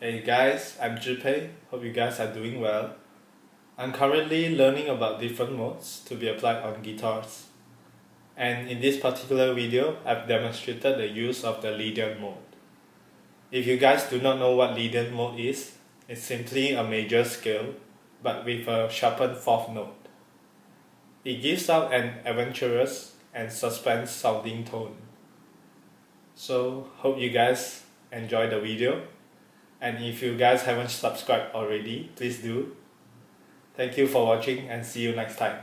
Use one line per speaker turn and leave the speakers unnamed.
Hey guys, I'm Zhipei. Hope you guys are doing well. I'm currently learning about different modes to be applied on guitars. And in this particular video, I've demonstrated the use of the Lydian mode. If you guys do not know what Lydian mode is, it's simply a major scale, but with a sharpened fourth note. It gives out an adventurous and suspense sounding tone. So, hope you guys enjoy the video. And if you guys haven't subscribed already, please do. Thank you for watching and see you next time.